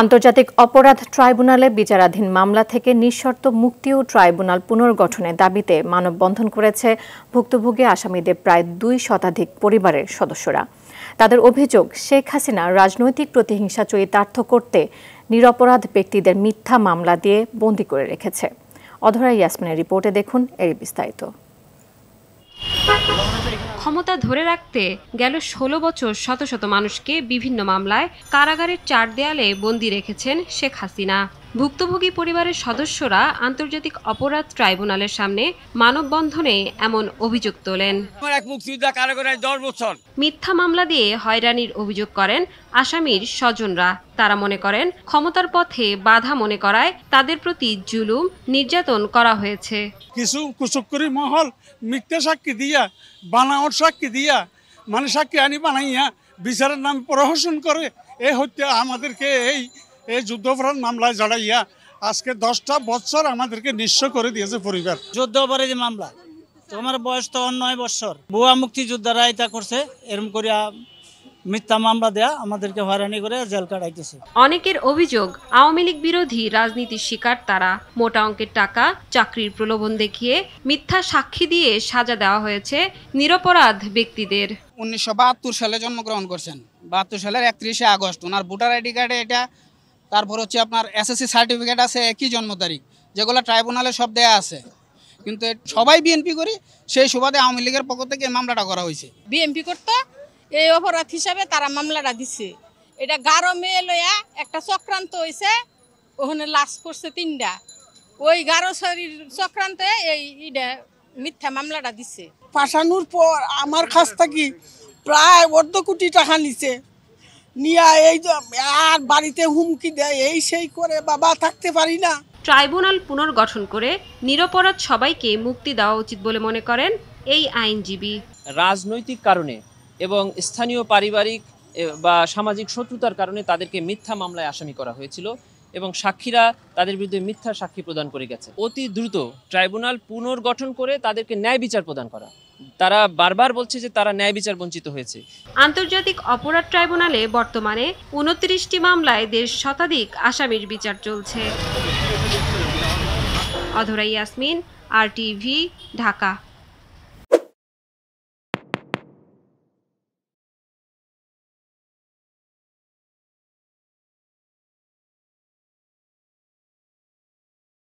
আন্তর্জাতিক অপরাধ ট্রাইব্যুনালে বিচারাধীন মামলা থেকে নিঃশর্ত মুক্তি ও ট্রাইব্যুনাল পুনর্গঠনের দাবিতে মানববন্ধন করেছে ভুক্তভোগী আসামিদের প্রায় দুই শতাধিক পরিবারের সদস্যরা। তাদের অভিযোগ, শেখ হাসিনা রাজনৈতিক প্রতিহিংসা চরিতার্থ করতে নিরপরাধ ব্যক্তিদের মিথ্যা মামলা দিয়ে বন্দী করে রেখেছে। অধরা ইয়াসমিনের রিপোর্টে দেখুন এর বিস্তারিত। ক্ষমতা ধরে রাখতে গেল ষোলো বছর শত শত মানুষকে বিভিন্ন মামলায় কারাগারের চার দেয়ালে বন্দি রেখেছেন শেখ হাসিনা। ভুক্তভোগী পরিবারের সদস্যরা আন্তর্জাতিক অপরাধ ট্রাইব্যুনালের সামনে মানববন্ধনে এমন অভিযোগ তোলেন। আমার এক মুক্তিযোদ্ধা কারাগারে দশ বছর। মিথ্যা মামলা দিয়ে হয়রানির অভিযোগ করেন আসামির স্বজনরা। তারা মনে করেন ক্ষমতার পথে বাধা মনে করায় তাদের প্রতি জুলুম নির্যাতন করা হয়েছে। কিছু কুচক্করি মহল মিথ্যা সাক্ষী দিয়া বানাওয়ার সাক্ষী দিয়া মানে সাক্ষী আনি বানাইয়া বিচারের নাম প্রহসন করে এ হত্যা আমাদেরকে এই এই যুদ্ধাপরাধ মামলায় জড়াইয়া আজকে দশটা বছর আমাদেরকে নিঃস্ব করে দিয়েছে পরিবার। যুদ্ধ অপরাধী মামলা। তোমার বয়স তো নয় বছর বুয়া মুক্তিযোদ্ধারা এটা করছে এরম করিয়া মিথ্যা মামলা দেয়া আমাদেরকে হয়রানি করে জেল কাটাইতেছে। অনেকের অভিযোগ আওয়ামী লীগ বিরোধী রাজনীতির শিকার তারা। মোটা অঙ্কের টাকা চাকরির প্রলোভন দেখিয়ে মিথ্যা সাক্ষী দিয়ে সাজা দেওয়া হয়েছে নিরপরাধ ব্যক্তিদের। উনিশশো বাহাত্তর সালে জন্মগ্রহণ করছেন। বাহাত্তর সালের একত্রিশে আগস্ট ওনার ভোটার আইডি কার্ডে এটা তারপর হচ্ছে আপনার এসএসসি সার্টিফিকেট আছে একই জন্ম তারিখ যেগুলো ট্রাইব্যুনালে সব দেয়া আছে। কিন্তু সবাই বিএনপি করি সেই সুবাদে আওয়ামী লীগের পক্ষ থেকে মামলাটা করা হয়েছে। বিএমপি করতো এই অপরাধ হিসাবে তারা মামলাটা দিছে। এটা গারো মেয়ে লইয়া একটা চক্রান্ত হয়েছে ওখানে লাশ করছে তিনটা। ওই গারো শরীর চক্রান্তে এই ইটা মিথ্যা মামলাটা দিছে। পাঠানোর পর আমার কাছ থেকে প্রায় অর্ধ কোটি টাকা নিছে। নিয়ে এই আর বাড়িতে হুমকি দেয় এই সেই করে বাবা থাকতে পারি না। ট্রাইব্যুনাল পুনর্গঠন করে নিরপরাধ সবাইকে মুক্তি দেওয়া উচিত বলে মনে করেন এই আইনজীবী। রাজনৈতিক কারণে এবং স্থানীয় পারিবারিক বা সামাজিক শত্রুতার কারণে তাদেরকে মিথ্যা মামলায় আসামি করা হয়েছিল। এবং সাক্ষীরা তাদের বিরুদ্ধে মিথ্যা সাক্ষী প্রদান করে গেছে। অতি দ্রুত ট্রাইব্যুনাল পুনর্গঠন করে তাদেরকে ন্যায় বিচার প্রদান করা। তারা বারবার বলছে যে তারা ন্যায় বিচার বঞ্চিত হয়েছে। আন্তর্জাতিক অপরাধ ট্রাইব্যুনালে বর্তমানে উনত্রিশটি মামলায় দেড় শতাধিক আসামির বিচার চলছে। অধরা ইয়াসমিন আর টিভি ঢাকা।